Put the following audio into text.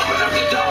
Open up the door.